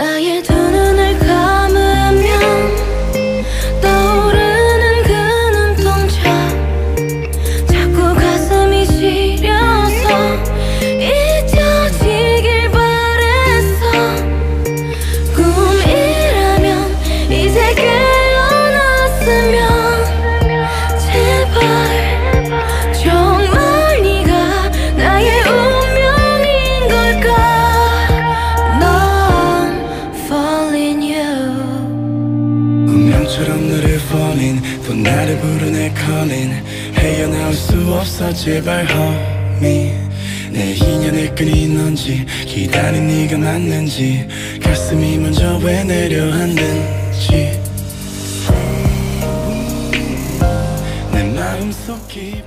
나의 두 운명처럼 너를 falling 또 나를 부르네 calling. 헤어나올 수 없어 제발 homie. 내 인연의 끈이 넌지 기다린 네가 맞는지 가슴이 먼저 왜 내려앉는지. 내 마음 속 깊은